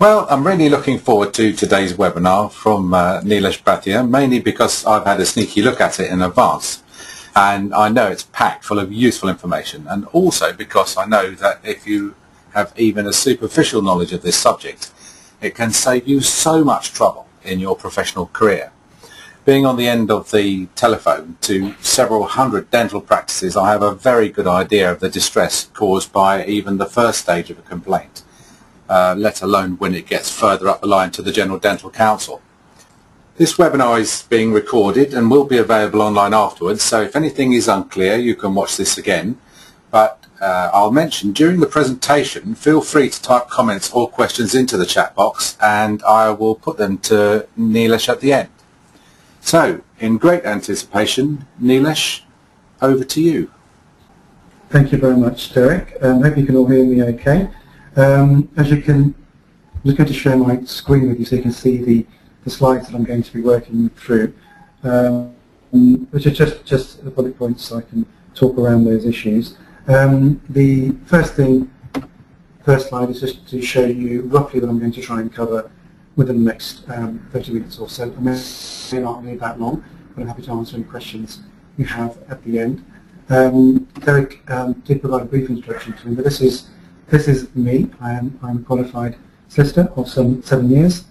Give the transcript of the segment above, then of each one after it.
Well, I'm really looking forward to today's webinar from uh, Nilesh Bhatia, mainly because I've had a sneaky look at it in advance. And I know it's packed full of useful information, and also because I know that if you have even a superficial knowledge of this subject, it can save you so much trouble in your professional career. Being on the end of the telephone to several hundred dental practices, I have a very good idea of the distress caused by even the first stage of a complaint, uh, let alone when it gets further up the line to the General Dental Council. This webinar is being recorded and will be available online afterwards, so if anything is unclear you can watch this again. But uh, I'll mention during the presentation feel free to type comments or questions into the chat box and I will put them to Nilesh at the end. So, in great anticipation, Nilesh, over to you. Thank you very much, Derek. I um, hope you can all hear me okay. Um, as you can, I'm just going to share my screen with you so you can see the the slides that I'm going to be working through, um, which are just, just the bullet points so I can talk around those issues. Um, the first thing, first slide is just to show you roughly what I'm going to try and cover within the next um, 30 minutes or so. I may, may not need that long, but I'm happy to answer any questions you have at the end. Um, Derek um, did provide a brief introduction to me, but this is this is me. I am I'm a qualified solicitor of some seven years.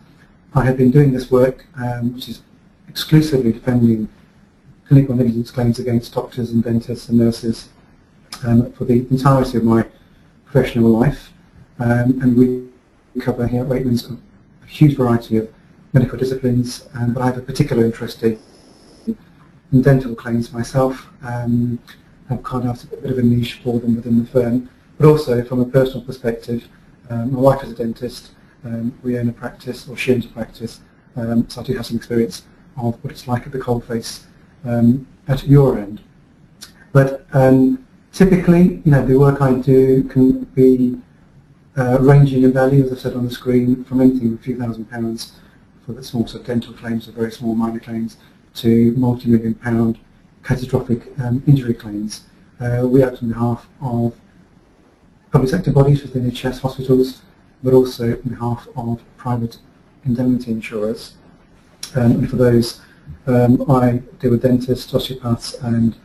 I have been doing this work, um, which is exclusively defending clinical negligence claims against doctors and dentists and nurses um, for the entirety of my professional life. Um, and we cover here at Weightmans a huge variety of medical disciplines, um, but I have a particular interest in, in dental claims myself. Um, I've carved out a bit of a niche for them within the firm, but also from a personal perspective, um, my wife is a dentist, um, we own a practice, or she owns a practice, um, so I do have some experience of what it's like at the coalface um, at your end. But um, typically, you know, the work I do can be uh, ranging in value, as I said on the screen, from anything a few thousand pounds for the small sort of dental claims or very small minor claims to multi-million pound catastrophic um, injury claims. Uh, we act on behalf of public sector bodies within NHS hospitals, but also on behalf of private indemnity insurers. Um, and for those, um, I deal with dentists, osteopaths and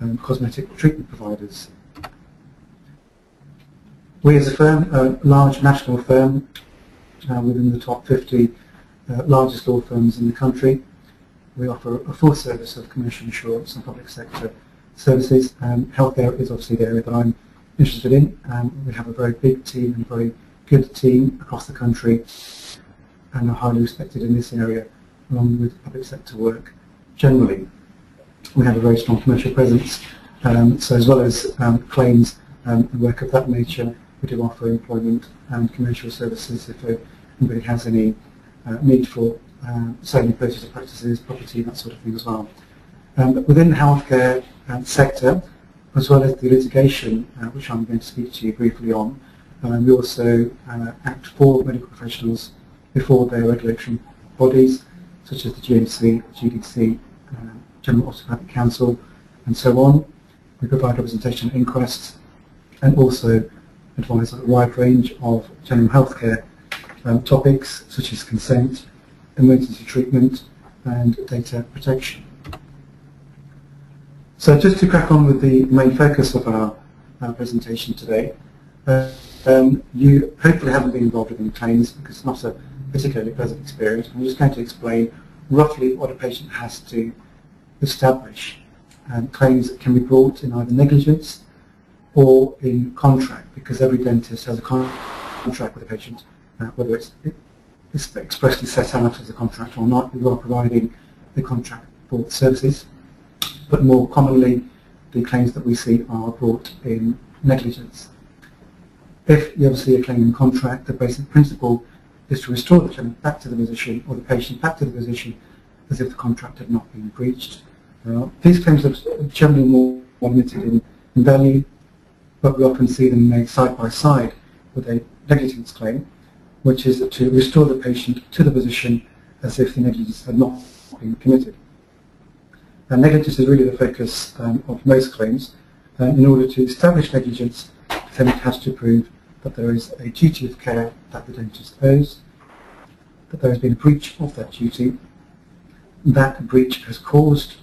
um, cosmetic treatment providers. We as a firm, a large national firm uh, within the top 50 uh, largest law firms in the country. We offer a full service of commercial insurance and public sector services. Um, healthcare is obviously the area that I'm interested in. Um, we have a very big team and very good team across the country and are highly respected in this area along with public sector work generally. We have a very strong commercial presence um, so as well as um, claims um, and work of that nature we do offer employment and commercial services if anybody has any uh, need for uh, selling purchase practices, property, that sort of thing as well. Um, within the healthcare uh, sector, as well as the litigation, uh, which I'm going to speak to you briefly on, um, we also uh, act for medical professionals before their regulatory bodies, such as the GMC, GDC, uh, General Osteopathic Council, and so on. We provide representation at inquests and also advise on a wide range of general healthcare um, topics such as consent, emergency treatment and data protection. So just to crack on with the main focus of our, our presentation today, uh, um, you hopefully haven't been involved in any claims because it's not a particularly pleasant experience. I'm just going to explain roughly what a patient has to establish. Um, claims that can be brought in either negligence or in contract because every dentist has a con contract with a patient, uh, whether it's, it's expressly set out as a contract or not, you are providing the contract for the services. But more commonly, the claims that we see are brought in negligence. If you ever see a claim in contract, the basic principle is to restore the claimant back to the physician or the patient back to the physician as if the contract had not been breached. Uh, these claims are generally more limited in, in value, but we often see them made side by side with a negligence claim, which is to restore the patient to the physician as if the negligence had not been committed. And negligence is really the focus um, of most claims. Uh, in order to establish negligence, the defendant has to prove that there is a duty of care that the dentist owes, that there has been a breach of that duty, that breach has caused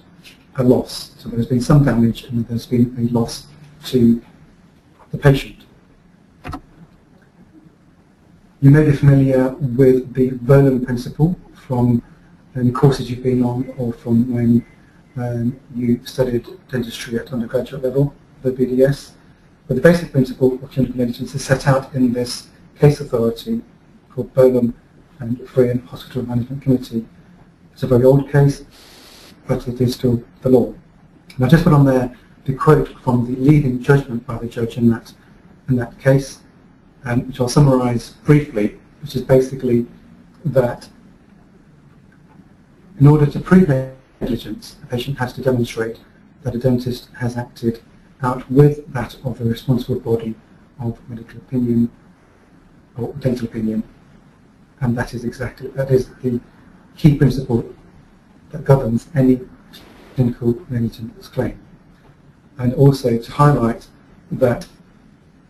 a loss. So there's been some damage and there's been a loss to the patient. You may be familiar with the Bolam principle from any courses you've been on or from when um, you studied dentistry at undergraduate level, the BDS. But the basic principle of clinical negligence is set out in this case authority called Bolam and Friern Hospital Management Committee. It's a very old case, but it is still the law. And I just put on there the quote from the leading judgment by the judge in that, in that case, um, which I'll summarise briefly, which is basically that in order to prove negligence, a patient has to demonstrate that a dentist has acted out with that of the responsible body of medical opinion or dental opinion, and that is exactly that is the key principle that governs any clinical negligence claim. And also to highlight that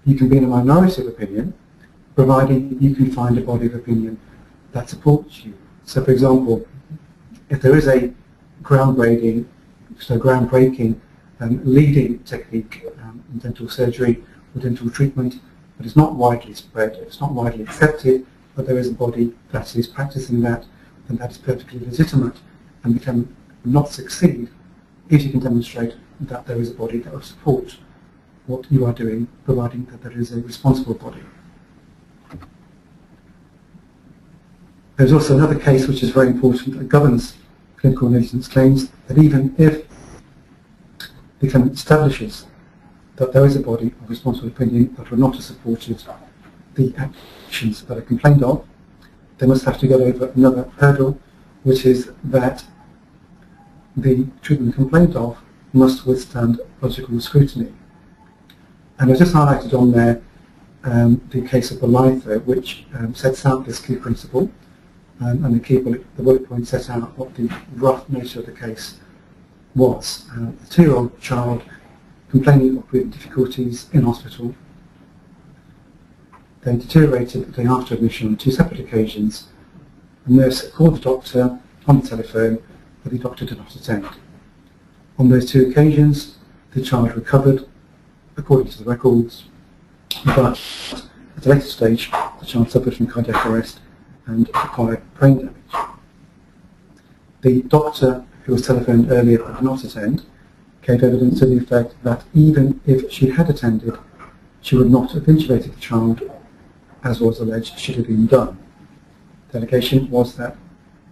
you can be in a minority of opinion, providing you can find a body of opinion that supports you. So for example, if there is a groundbreaking, so groundbreaking um, leading technique um, in dental surgery or dental treatment, but it's not widely spread, it's not widely accepted, but there is a body that is practicing that, and that is perfectly legitimate and we can not succeed if you can demonstrate that there is a body that will support what you are doing, providing that there is a responsible body. There's also another case which is very important that governs clinical negligence claims, that even if the claimant establishes that there is a body of responsible opinion that will not have supported the actions that are complained of, they must have to get over another hurdle, which is that the treatment complained of must withstand logical scrutiny. And I just highlighted on there um, the case of Bolitho, which um, sets out this key principle, and the key bullet, the bullet point set out what the rough nature of the case was. Uh, a two-year-old child complaining of breathing difficulties in hospital. They deteriorated the day after admission on two separate occasions. The nurse called the doctor on the telephone but the doctor did not attend. On those two occasions, the child recovered according to the records, but at a later stage, the child suffered from cardiac arrest and acquired brain damage. The doctor who was telephoned earlier but did not attend gave evidence to the effect that even if she had attended, she would not have intubated the child as was alleged should have been done. The allegation was that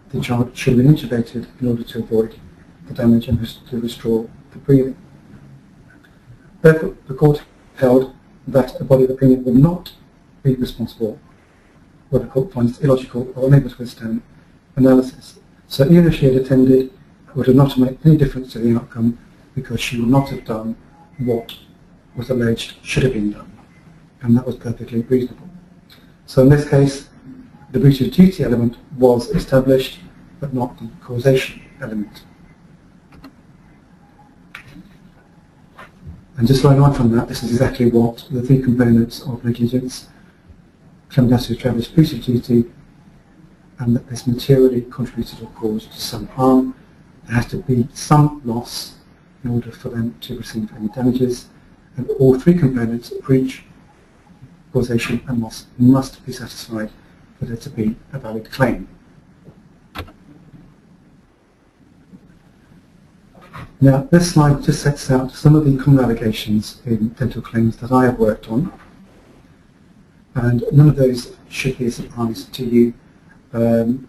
the child should have been intubated in order to avoid the damage and to restore the breathing. Therefore, the court held that a body of opinion would not be responsible what the court finds illogical or unable to withstand analysis. So even if she had attended, it would have not made any difference to the outcome because she would not have done what was alleged should have been done. And that was perfectly reasonable. So in this case, the breach of duty element was established, but not the causation element. And just following on from that, this is exactly what the three components of negligence down to establish breach of duty, and that this materially contributed or caused some harm. There has to be some loss in order for them to receive any damages, and all three components, breach, causation and loss, must be satisfied for there to be a valid claim. Now, this slide just sets out some of the common allegations in dental claims that I have worked on, and none of those should be a surprise to you, um,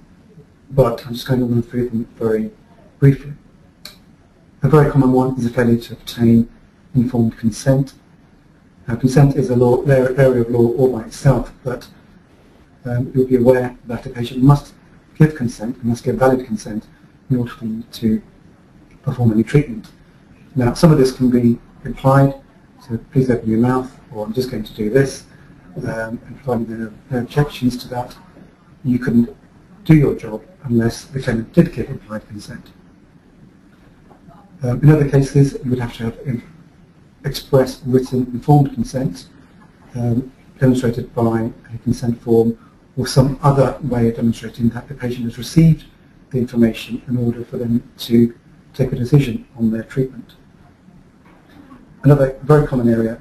but I'm just going to run through them very briefly. A very common one is a failure to obtain informed consent. Now, consent is a law, area of law all by itself, but um, you'll be aware that a patient must give consent, must give valid consent in order for you to perform any treatment. Now, some of this can be implied, so please open your mouth, or I'm just going to do this, um, and providing there are no objections to that, you couldn't do your job unless the claimant did give implied consent. Um, in other cases, you would have to have express written informed consent um, demonstrated by a consent form or some other way of demonstrating that the patient has received the information in order for them to take a decision on their treatment. Another very common area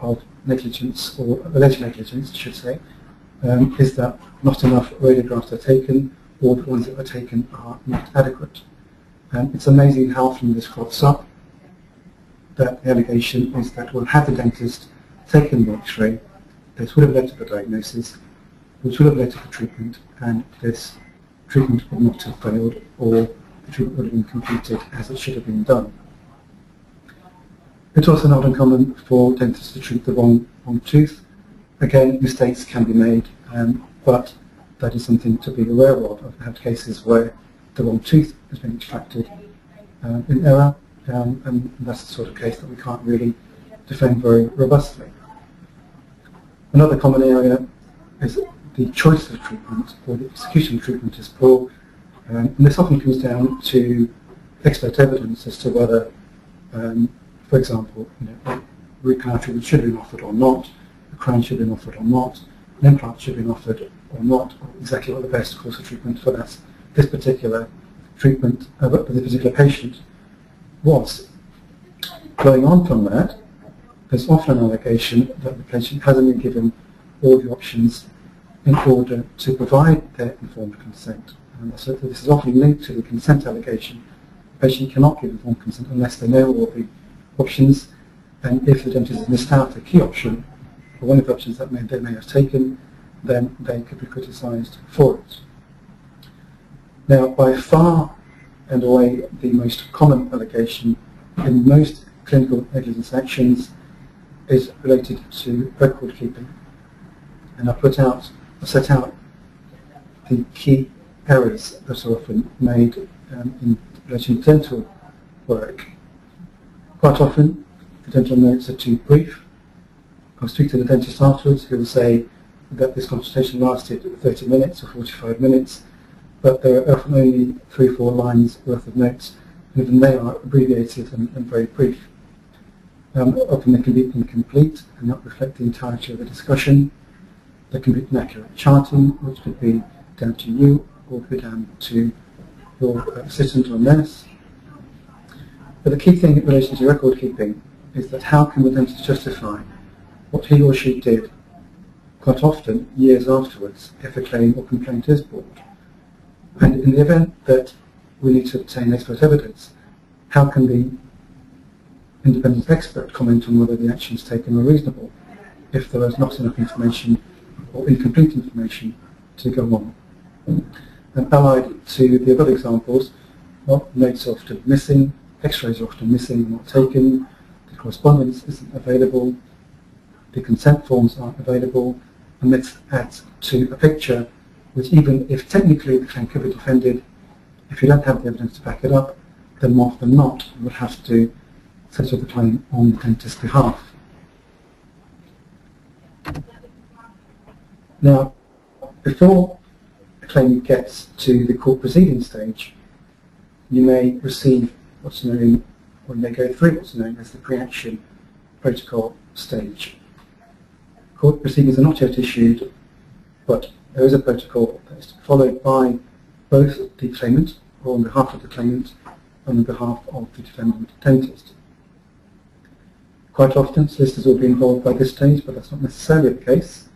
of negligence, or alleged negligence, I should say, um, is that not enough radiographs are taken or the ones that are taken are not adequate. And it's amazing how often this crops up, that the allegation is that we'll have the dentist taken the x-ray, this would have led to the diagnosis, which would have led to the treatment, and this treatment would not have failed, or the treatment would have been completed as it should have been done. It's also not uncommon for dentists to treat the wrong, wrong tooth. Again, mistakes can be made, um, but that is something to be aware of. I've had cases where the wrong tooth has been extracted uh, in error, um, and that's the sort of case that we can't really defend very robustly. Another common area is the choice of treatment or the execution of treatment is poor, um, and this often comes down to expert evidence as to whether, um, for example, you know, root canal treatment should have been offered or not, a crown should have been offered or not, an implant should have been offered or not, or exactly what the best course of treatment for that, this particular treatment, uh, for this particular patient was. Going on from that, there's often an allegation that the patient hasn't been given all the options in order to provide their informed consent. And so this is often linked to the consent allegation. The patient cannot give informed consent unless they know all the options, and if the dentist has missed out a key option, or one of the options that may, they may have taken, then they could be criticised for it. Now, by far and away the most common allegation in most clinical negligence actions is related to record keeping. And I put out, I set out the key errors that are often made um, in relation to dental work. Quite often, the dental notes are too brief. I'll speak to the dentist afterwards who will say that this consultation lasted 30 minutes or 45 minutes, but there are often only three or four lines worth of notes, and even they are abbreviated and, and very brief. Um, often they can be incomplete and not reflect the entirety of the discussion. There can be inaccurate charting, which could be down to you or could be down to your assistant or nurse. But the key thing in relation to record keeping is that how can dentist justify what he or she did quite often years afterwards if a claim or complaint is brought. And in the event that we need to obtain expert evidence, how can the independent expert comment on whether the actions taken were reasonable if there is not enough information or incomplete information to go on? And allied to the other examples, well, notes often missing, x-rays are often missing or not taken, the correspondence isn't available, the consent forms aren't available, and this adds to a picture which even if technically the claim could be defended, if you don't have the evidence to back it up, then more often than not you would have to settle the claim on the dentist's behalf. Now, before a claim gets to the court proceeding stage, you may receive what's known, when they go through what's known as the pre-action protocol stage. Court proceedings are not yet issued, but there is a protocol that is followed by both the claimant, or on behalf of the claimant, and on behalf of the defendant dentist. Quite often, solicitors will be involved by this stage, but that's not necessarily the case.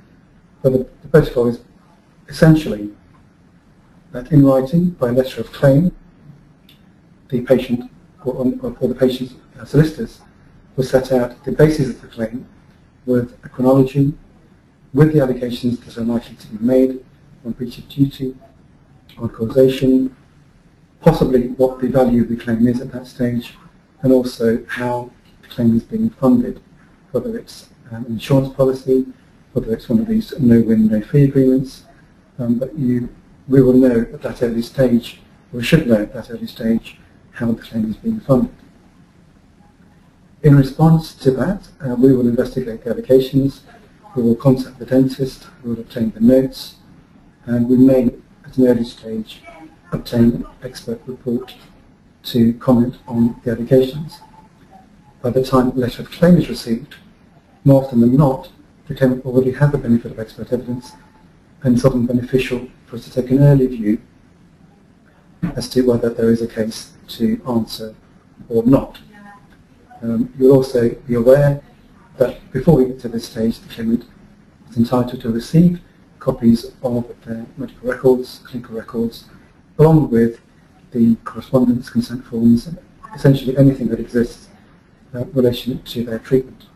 But the, the protocol is essentially that in writing, by letter of claim, the patient, or, or the patient's uh, solicitors, will set out the basis of the claim with a chronology, with the allegations that are likely to be made on breach of duty, on causation, possibly what the value of the claim is at that stage, and also how the claim is being funded, whether it's um, an insurance policy, whether it's one of these no-win, no-fee agreements, um, but you, we will know at that early stage, we should know at that early stage, how the claim is being funded. In response to that, uh, we will investigate the allegations, we will contact the dentist, we will obtain the notes, and we may, at an early stage, obtain an expert report to comment on the allegations. By the time the letter of claim is received, more often than not, the claimant already has the benefit of expert evidence, and it's often beneficial for us to take an early view as to whether there is a case to answer or not. Um, you'll also be aware that before we get to this stage, the claimant is entitled to receive copies of their medical records, clinical records, along with the correspondence, consent forms, essentially anything that exists uh, in relation to their treatment.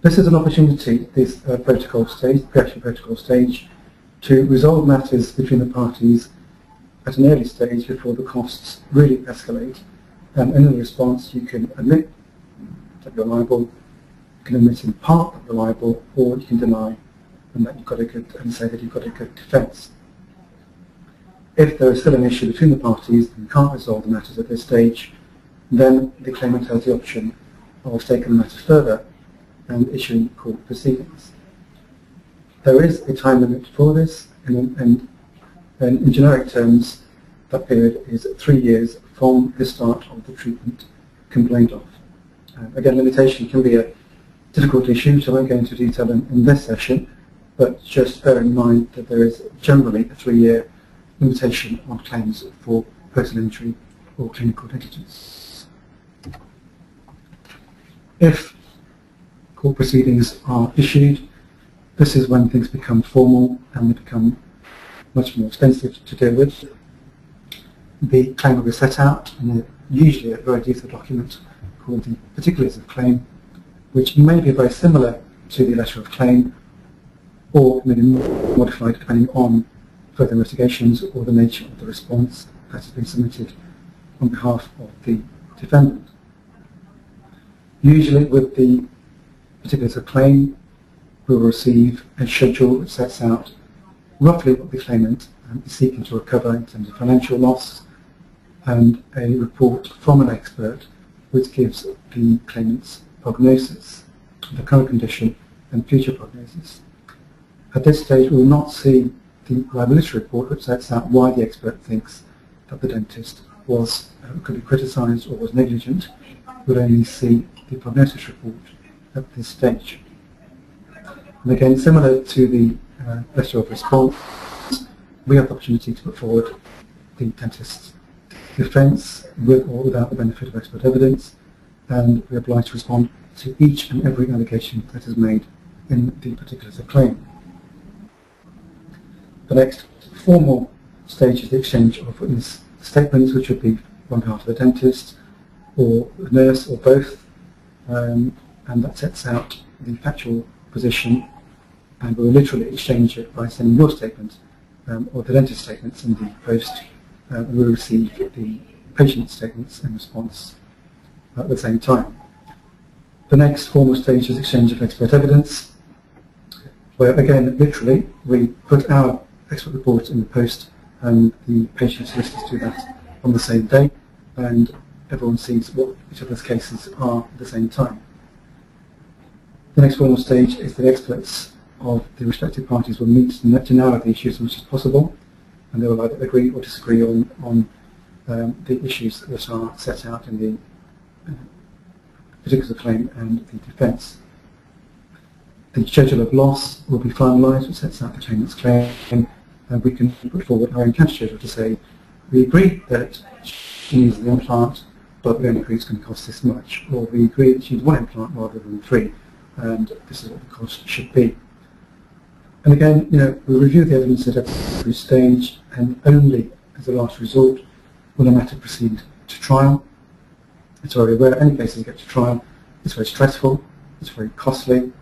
This is an opportunity, this uh, protocol stage, pre-action protocol stage, to resolve matters between the parties at an early stage before the costs really escalate. Um, and in the response, you can admit that you're liable, you can admit in part that you're liable, or you can deny and that you've got a good and say that you've got a good defence. If there is still an issue between the parties and you can't resolve the matters at this stage, then the claimant has the option of taking the matter further and issuing court proceedings. There is a time limit for this, and, and, and in generic terms, that period is three years from the start of the treatment complained of. Uh, again, limitation can be a difficult issue, so I won't go into detail in, in this session, but just bear in mind that there is generally a three-year limitation on claims for personal injury or clinical negligence. If court proceedings are issued. This is when things become formal and they become much more expensive to deal with. The claim will be set out in a, usually a very detailed document called the particulars of claim, which may be very similar to the letter of claim or may be modified depending on further investigations or the nature of the response that has been submitted on behalf of the defendant. Usually with the particulars of claim we will receive a schedule that sets out roughly what the claimant um, is seeking to recover in terms of financial loss and a report from an expert which gives the claimant's prognosis, the current condition and future prognosis. At this stage we will not see the liability report which sets out why the expert thinks that the dentist was uh, could be criticised or was negligent. We'll only see the prognosis report at this stage. And again, similar to the uh, of response, we have the opportunity to put forward the dentist's defence with or without the benefit of expert evidence, and we are obliged to respond to each and every allegation that is made in the particulars of claim. The next formal stage is the exchange of witness statements, which would be on behalf of the dentist or the nurse or both, um, and that sets out the factual position and we'll literally exchange it by sending your statement um, or the dentist statements in the post uh, we'll receive the patient statements in response at the same time. The next formal stage is exchange of expert evidence where again literally we put our expert report in the post and the patient solicitors do that on the same day and everyone sees what each other's cases are at the same time. The next formal stage is the experts of the respective parties will meet to narrow the issues as much as possible, and they will either agree or disagree on, on um, the issues that are set out in the uh, particulars of claim and the defence. The schedule of loss will be finalised, which sets out the claimant's claim, and we can put forward our own cash schedule to say, we agree that she needs the implant, but we only agree it's going to cost this much, or we agree that she needs one implant rather than three and this is what the cost should be. And again, you know, we review the evidence at every stage, and only as a last resort will a matter proceed to trial. It's already aware any cases get to trial. It's very stressful, it's very costly,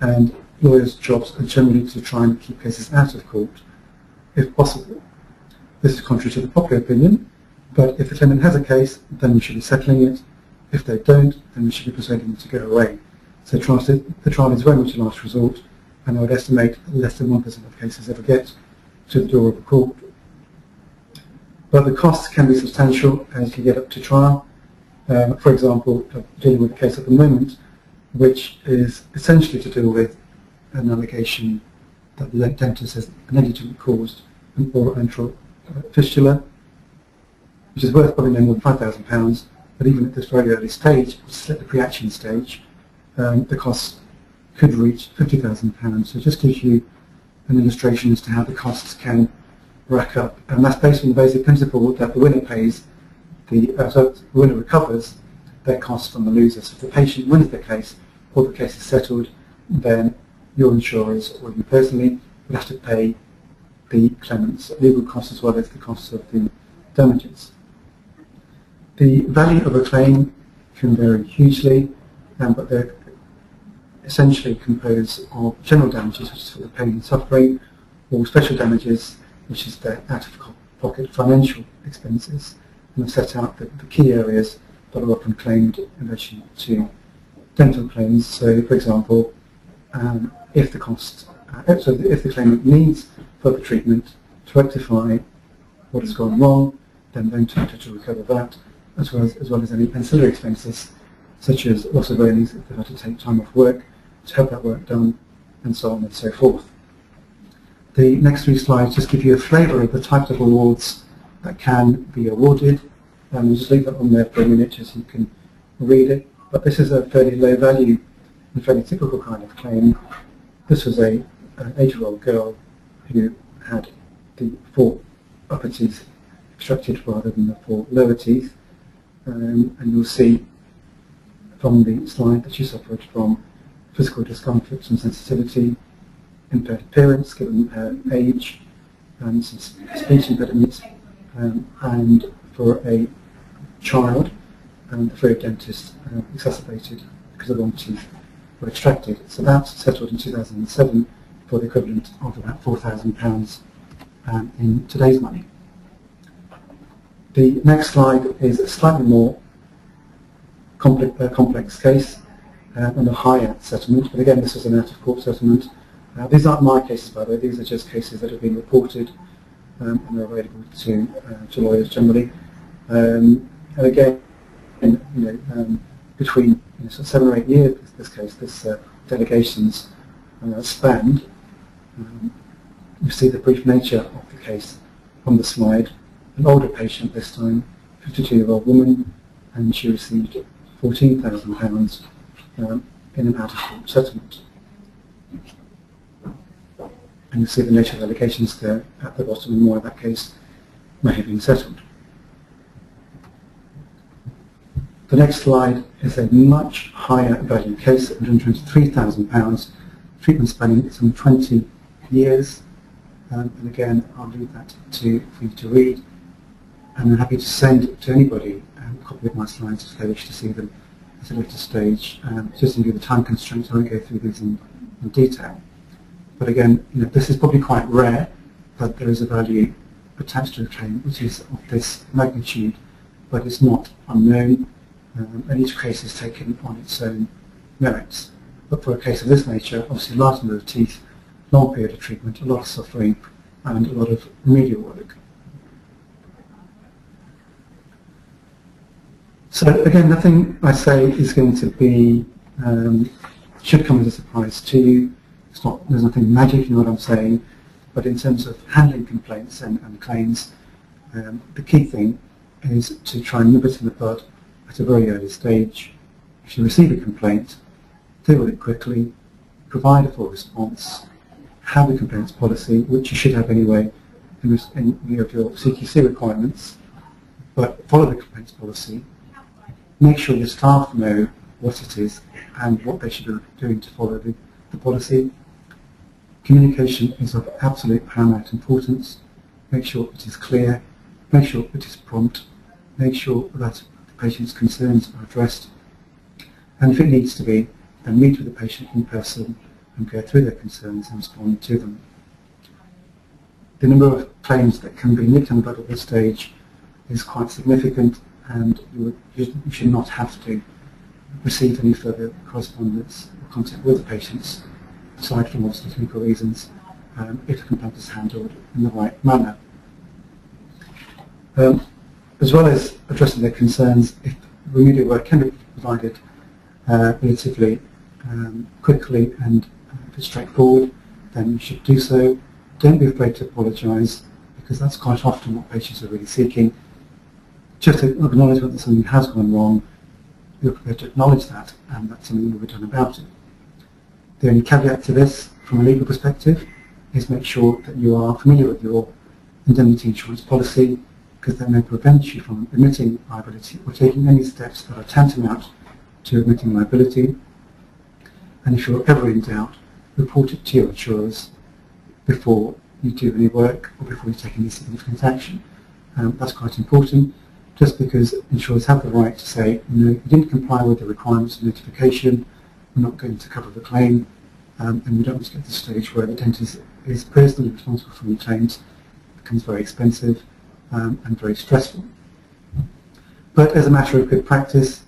and lawyers' jobs are generally to try and keep cases out of court, if possible. This is contrary to the popular opinion, but if the claimant has a case, then we should be settling it. If they don't, then we should be persuading them to go away. So the trial is very much a last resort, and I would estimate less than 1% of cases ever get to the door of a court. But the costs can be substantial as you get up to trial. Um, for example, dealing with a case at the moment which is essentially to do with an allegation that the dentist has negligently caused an oral antral uh, fistula, which is worth probably no more than £5,000, but even at this very early stage, which is at the pre-action stage, um, the cost could reach £50,000. So it just gives you an illustration as to how the costs can rack up. And that's based on the basic principle that the winner pays, the, uh, so the winner recovers their costs from the loser. So if the patient wins the case or the case is settled, then your insurers or you personally would have to pay the claimant's legal costs as well as the costs of the damages. The value of a claim can vary hugely, um, but they're essentially composed of general damages, which is for the pain and suffering, or special damages, which is the out-of-pocket financial expenses. And I've set out the, the key areas that are often claimed in relation to dental claims. So, for example, um, if the cost, uh, so if the claimant needs further treatment to rectify what has gone wrong, then they're entitled to recover that, as well as, as well as any ancillary expenses, such as loss of earnings if they've had to take time off work have that work done, and so on and so forth. The next three slides just give you a flavour of the types of awards that can be awarded. And we'll just leave that on there for a minute just so you can read it. But this is a fairly low value and fairly typical kind of claim. This was a, an eight-year-old girl who had the four upper teeth extracted rather than the four lower teeth. Um, and you'll see from the slide that she suffered from physical discomfort, and sensitivity, impaired appearance given her age, and some speech impediments, um, and for a child, and the fluid dentist uh, exacerbated because the wrong teeth were extracted. So that settled in 2007 for the equivalent of about £4,000 um, in today's money. The next slide is a slightly more complex, uh, complex case uh, and a higher settlement. But again, this was an out-of-court settlement. Uh, these aren't my cases, by the way. These are just cases that have been reported um, and are available to, uh, to lawyers generally. Um, and again, you know, um, between you know, sort of seven or eight years, this, this case, this uh, delegation's uh, spanned. Um, you see the brief nature of the case on the slide. An older patient this time, 52-year-old woman, and she received £14,000 um, in an out-of-court settlement. And you see the nature of the allegations there at the bottom and why that case may have been settled. The next slide is a much higher value case, £123,000, treatment spanning some 20 years. Um, and again, I'll leave that to, for you to read. And I'm happy to send to anybody um, a copy of my slides if they wish to see them a later stage. Um, just to the time constraints, I won't go through these in, in detail. But again, you know, this is probably quite rare that there is a value attached to a claim which is of this magnitude, but it's not unknown, um, and each case is taken on its own merits. But for a case of this nature, obviously large number of teeth, long period of treatment, a lot of suffering, and a lot of remedial work. So again, nothing I say is going to be, um, should come as a surprise to you. It's not, there's nothing magic in what I'm saying, but in terms of handling complaints and, and claims, um, the key thing is to try and nip it in the bud at a very early stage. If you receive a complaint, deal with it quickly, provide a full response, have a complaints policy, which you should have anyway in, in view of your CQC requirements, but follow the complaints policy, make sure your staff know what it is and what they should be doing to follow the, the policy. Communication is of absolute paramount importance. Make sure it is clear, make sure it is prompt, make sure that the patient's concerns are addressed, and if it needs to be, then meet with the patient in person and go through their concerns and respond to them. The number of claims that can be nipped on the bud at this stage is quite significant and you, you, should not have to receive any further correspondence or contact with the patients, aside from obviously clinical reasons, um, if the complaint is handled in the right manner. Um, as well as addressing their concerns, if remedial work can be provided uh, relatively um, quickly and uh, straightforward, then you should do so. Don't be afraid to apologise, because that's quite often what patients are really seeking just acknowledgement that something has gone wrong, you're prepared to acknowledge that, and that something will be done about it. The only caveat to this, from a legal perspective, is make sure that you are familiar with your indemnity insurance policy because that may prevent you from admitting liability or taking any steps that are tantamount to admitting liability. And if you're ever in doubt, report it to your insurers before you do any work or before you take any significant action. Um, that's quite important just because insurers have the right to say, you know, you didn't comply with the requirements of notification, we're not going to cover the claim, um, and we don't want to get to the stage where the dentist is personally responsible for the claims, it becomes very expensive um, and very stressful. But as a matter of good practice,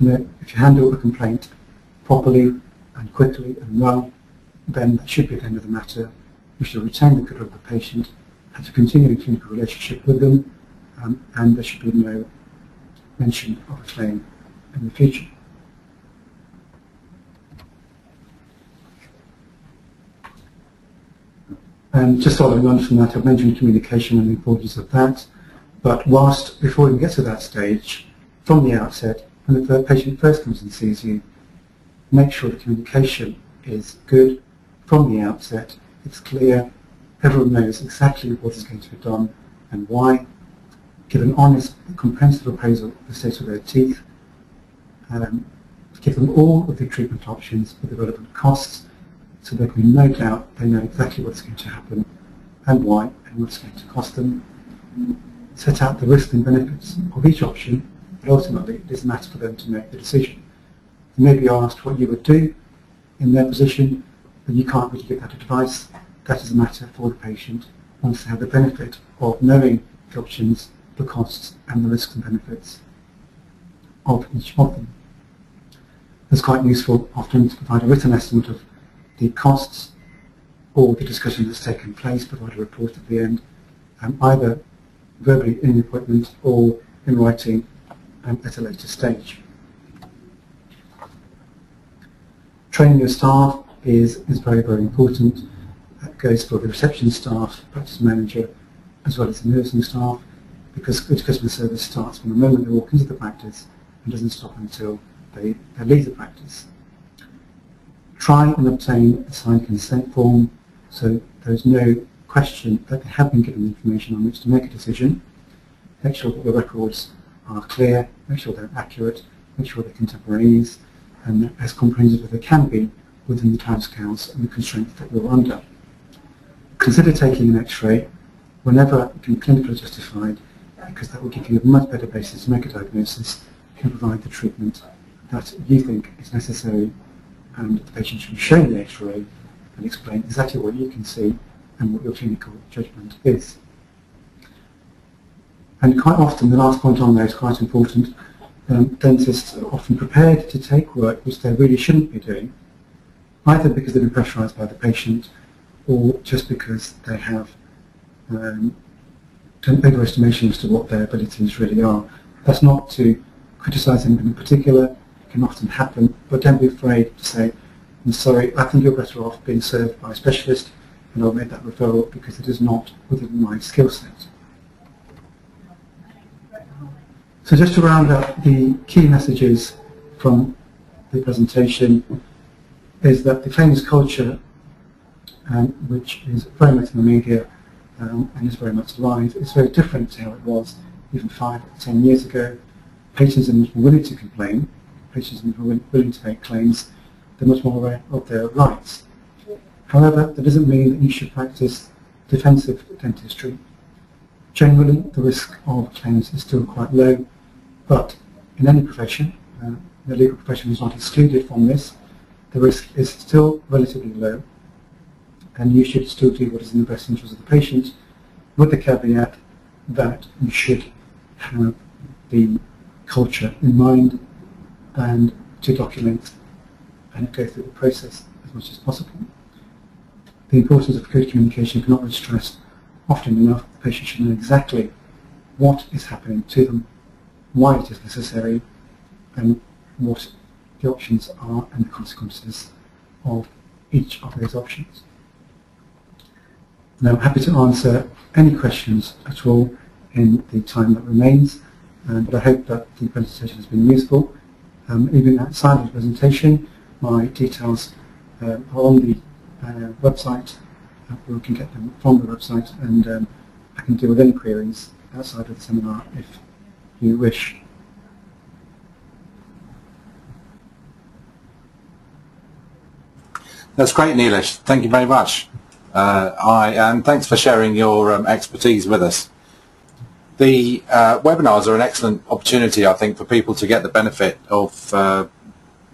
you know, if you handle a complaint properly and quickly and well, then that should be the end of the matter. You should retain the good of the patient, have a continuing clinical relationship with them, um, and there should be no mention of a claim in the future. And just following on from that, I've mentioned communication and the importance of that. But whilst, before we get to that stage, from the outset, when the patient first comes and sees you, make sure the communication is good from the outset. It's clear. Everyone knows exactly what is going to be done and why give an honest, comprehensive appraisal of the state of their teeth, um, give them all of the treatment options with the relevant costs, so there can be no doubt they know exactly what's going to happen and why and what's going to cost them. Set out the risks and benefits of each option, but ultimately it is a matter for them to make the decision. They may be asked what you would do in their position, but you can't really give that advice. That is a matter for the patient once they have the benefit of knowing the options the costs and the risks and benefits of each of them. It's quite useful often to provide a written estimate of the costs or the discussion that's taken place, provide a report at the end, um, either verbally in the appointment or in writing um, at a later stage. Training your staff is, is very, very important. That goes for the reception staff, practice manager, as well as the nursing staff because good customer service starts from the moment they walk into the practice and doesn't stop until they, they leave the practice. Try and obtain a signed consent form so there's no question that they have been given information on which to make a decision. Make sure that the records are clear, make sure they're accurate, make sure they're contemporaneous and as comprehensive as they can be within the timescales and the constraints that you're under. Consider taking an X-ray whenever it can be clinically justified because that will give you a much better basis to make a diagnosis and provide the treatment that you think is necessary and the patient should be shown the X-ray and explain exactly what you can see and what your clinical judgment is. And quite often, the last point on there is quite important, um, dentists are often prepared to take work which they really shouldn't be doing, either because they've been pressurised by the patient or just because they have um, overestimation as to what their abilities really are. That's not to criticise anything in particular, it can often happen, but don't be afraid to say, I'm sorry, I think you're better off being served by a specialist and I'll make that referral because it is not within my skill set. So just to round up the key messages from the presentation is that the claims culture, um, which is very much in the media, um, and is very much alive. It's very different to how it was even five or ten years ago. Patients are much more willing to complain. Patients are willing to make claims. They're much more aware of their rights. However, that doesn't mean that you should practice defensive dentistry. Generally, the risk of claims is still quite low, but in any profession, uh, the legal profession is not excluded from this, the risk is still relatively low and you should still do what is in the best interest of the patient with the caveat that you should have the culture in mind and to document and go through the process as much as possible. The importance of good communication cannot be stressed often enough. The patient should know exactly what is happening to them, why it is necessary, and what the options are and the consequences of each of those options. Now, I'm happy to answer any questions at all in the time that remains, um, but I hope that the presentation has been useful. Um, even outside of the presentation, my details uh, are on the uh, website we can get them from the website and um, I can deal with any queries outside of the seminar if you wish. That's great, Nilesh. Thank you very much. Uh, I, and thanks for sharing your um, expertise with us. The uh, webinars are an excellent opportunity, I think, for people to get the benefit of uh,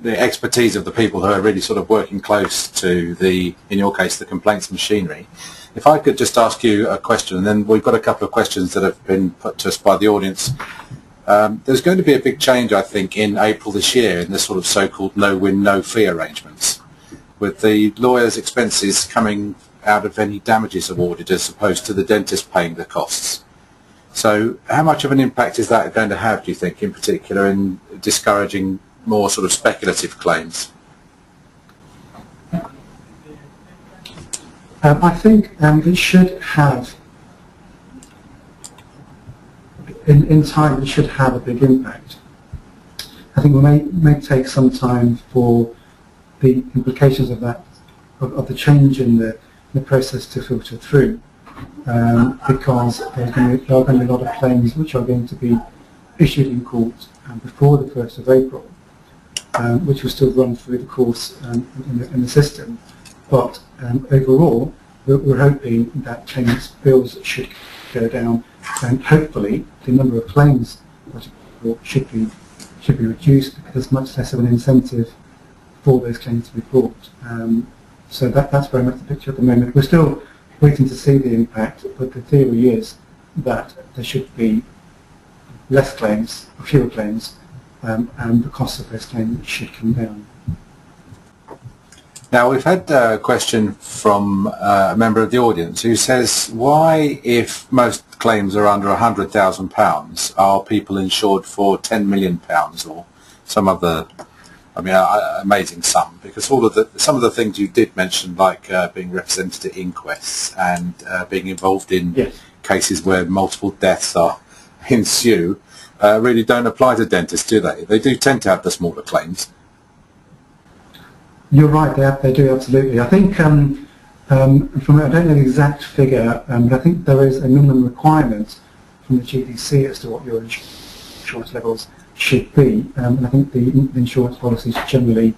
the expertise of the people who are really sort of working close to the, in your case, the complaints machinery. If I could just ask you a question, and then we've got a couple of questions that have been put to us by the audience. Um, there's going to be a big change, I think, in April this year in the sort of so-called no-win, no-fee arrangements, with the lawyers' expenses coming out of any damages awarded as opposed to the dentist paying the costs. So how much of an impact is that going to have, do you think, in particular in discouraging more sort of speculative claims? Um, I think um, it should have, in, in time, it should have a big impact. I think it may, may take some time for the implications of that, of, of the change in the, the process to filter through, um, because there's going to, there are going to be a lot of claims which are going to be issued in court um, before the 1st of April, um, which will still run through the course um, in, the, in the system. But um, overall, we're, we're, hoping that claims bills should go down, and hopefully the number of claims that should be should be reduced because there's much less of an incentive for those claims to be brought. So that, that's very much the picture at the moment. We're still waiting to see the impact, but the theory is that there should be less claims, fewer claims, um, and the cost of those claims should come down. Now we've had a question from uh, a member of the audience who says, why if most claims are under £100,000 are people insured for £10 million or some other, I mean, uh, amazing sum? Because all of the, some of the things you did mention, like uh, being represented at inquests and uh, being involved in yes. cases where multiple deaths are ensue, uh, really don't apply to dentists, do they? They do tend to have the smaller claims. You're right, they, they do absolutely. I think um, um, from I don't know the exact figure, um, but I think there is a minimum requirement from the GDC as to what your insurance levels should be, um, and I think the, insurance policies generally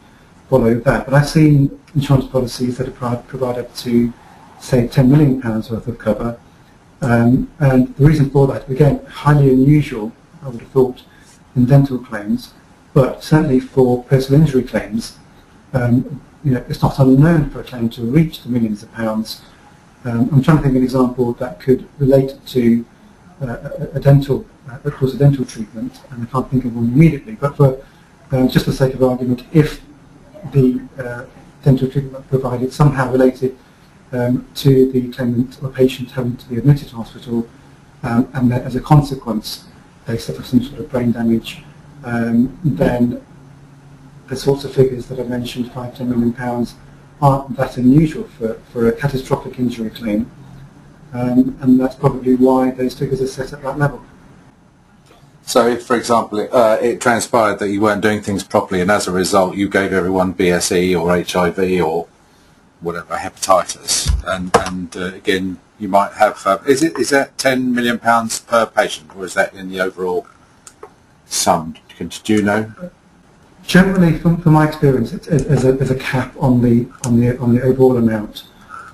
follow that. But I've seen insurance policies that provide, up to, say, 10 million pounds worth of cover, um, and the reason for that, again, highly unusual, I would have thought, in dental claims, but certainly for personal injury claims, um, you know, it's not unknown for a claim to reach the millions of pounds. Um, I'm trying to think of an example that could relate to a, a, dental, uh, course, a dental treatment, and I can't think of one immediately. But for um, just the sake of argument, if the uh, dental treatment provided somehow related um, to the claimant or patient having to be admitted to hospital, um, and that as a consequence they suffer some sort of brain damage, um, then the sorts of figures that I mentioned, five, ten million pounds, aren't that unusual for, for a catastrophic injury claim. Um, and that's probably why those figures are set at that level. So if, for example, uh, it transpired that you weren't doing things properly and as a result you gave everyone BSE or HIV or whatever, hepatitis, and, and uh, again, you might have, uh, is it is that £10 million per patient or is that in the overall sum? Do you know? Generally, from, from my experience, it's, it's, a, as a cap on the on the on the overall amount.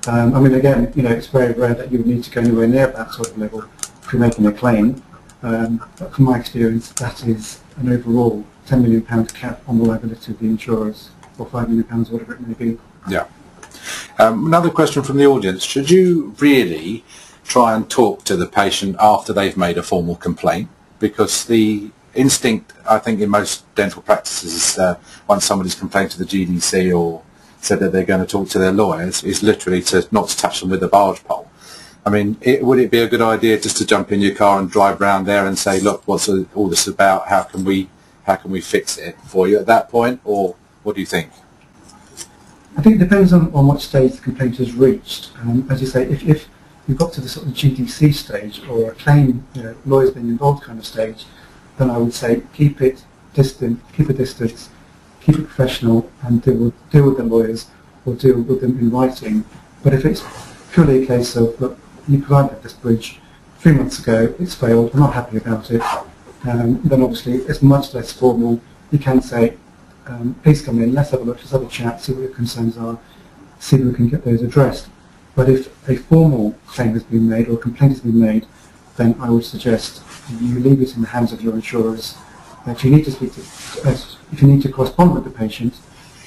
Um, I mean, again, you know, it's very rare that you would need to go anywhere near that sort of level if you're making a claim. Um, but from my experience, that is an overall £10 million cap on the liability of the insurers, or £5 million, whatever it may be. Yeah. Um, another question from the audience. Should you really try and talk to the patient after they've made a formal complaint? Because the instinct, I think, in most dental practices is uh, once somebody's complained to the GDC or said that they're going to talk to their lawyers, is literally to not to touch them with a barge pole. I mean, it, would it be a good idea just to jump in your car and drive around there and say, look, what's all this about? How can we, how can we fix it for you at that point? Or what do you think? I think it depends on, on what stage the complaint has reached. Um, as you say, if, if you've got to the sort of GDC stage or a claim, you know, lawyers being involved kind of stage, then I would say keep it distant, keep a distance, keep it professional, and deal with, deal with the lawyers or deal with them in writing. But if it's purely a case of, look, you provided this bridge three months ago, it's failed, we're not happy about it, um, then obviously it's much less formal. You can say, um, please come in, let's have a look, let's have a chat, see what your concerns are, see if we can get those addressed. But if a formal claim has been made or a complaint has been made, then I would suggest you leave it in the hands of your insurers. That you need to speak to, uh, if you need to correspond with the patient,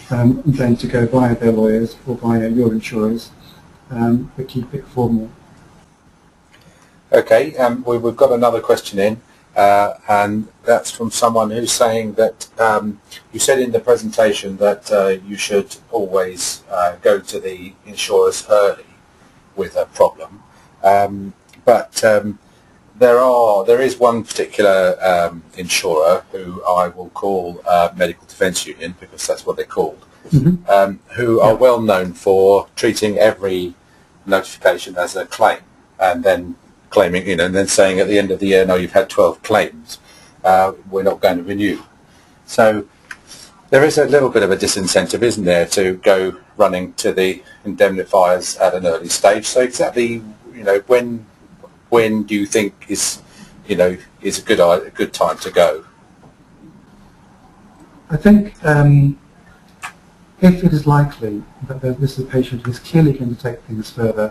um, then to go via their lawyers or via your insurers, um, but keep it formal. Okay, um, we, have got another question in, uh, and that's from someone who's saying that um, you said in the presentation that uh, you should always uh, go to the insurers early with a problem, um, but um, there are there is one particular um, insurer who I will call uh, Medical Defence Union because that's what they're called, mm-hmm. um, who yeah. are well known for treating every notification as a claim and then claiming, you know, and then saying at the end of the year, no, you've had 12 claims, uh, we're not going to renew. So there is a little bit of a disincentive, isn't there, to go running to the indemnifiers at an early stage. So exactly, you know, when when do you think is, you know, is a good a good time to go? I think um, if it is likely that this is a patient who is clearly going to take things further,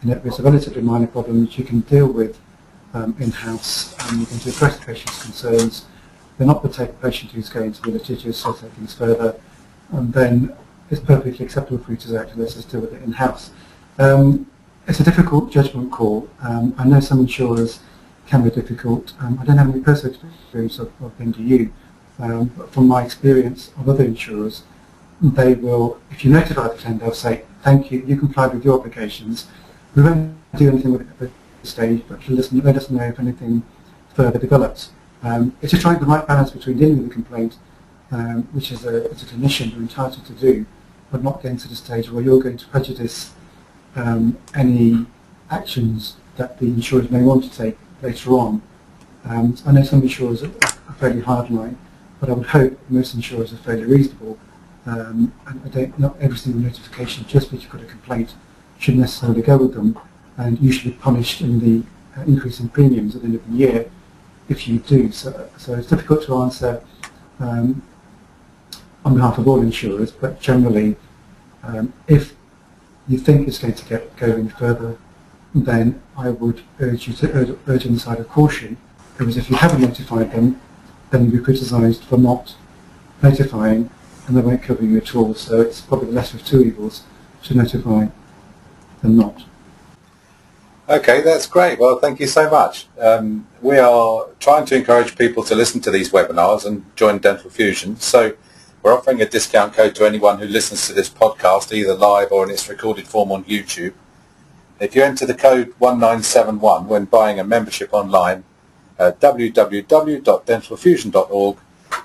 and it's a relatively minor problem that you can deal with um, in-house and you can address the patient's concerns, they're not the type of patient who's going to the litigious or take things further, and then it's perfectly acceptable for you to say, actually, let's just deal with it in-house. Um, it's a difficult judgment call. Um, I know some insurers can be difficult. Um, I don't have any personal experience of, of MDU, um, but from my experience of other insurers, they will, if you notify the claim, they'll say, thank you, you complied with your obligations. We won't do anything with it at this stage, but us, let us know if anything further develops. Um, it's just trying the right balance between dealing with the complaint, um, which is a, as a clinician you're entitled to do, but not getting to the stage where you're going to prejudice um, any actions that the insurers may want to take later on. Um, I know some insurers are, are fairly hardline, but I would hope most insurers are fairly reasonable. Um, and I don't, not every single notification, just because you've got a complaint, should necessarily go with them, and you should be punished in the uh, increase in premiums at the end of the year if you do. So, so it's difficult to answer um, on behalf of all insurers, but generally, um, if you think it's going to get going further, then I would urge you to urge, urge on the side of caution, because if you haven't notified them, then you'll be criticised for not notifying, and they won't cover you at all. So it's probably the lesser of two evils to notify than not. Okay, that's great. Well, thank you so much. Um, we are trying to encourage people to listen to these webinars and join Dental Fusion. So we're offering a discount code to anyone who listens to this podcast, either live or in its recorded form on YouTube. If you enter the code 1971 when buying a membership online at www.dentalfusion.org,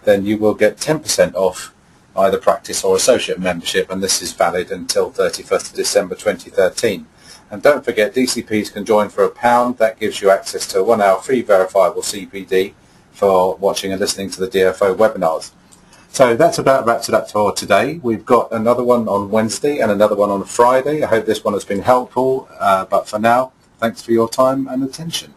then you will get 10% off either practice or associate membership, and this is valid until 31st of December 2013. And don't forget, DCPs can join for a pound. That gives you access to a one-hour free verifiable CPD for watching and listening to the DFO webinars. So that's about wraps it up for today. We've got another one on Wednesday and another one on Friday. I hope this one has been helpful. Uh, but for now, thanks for your time and attention.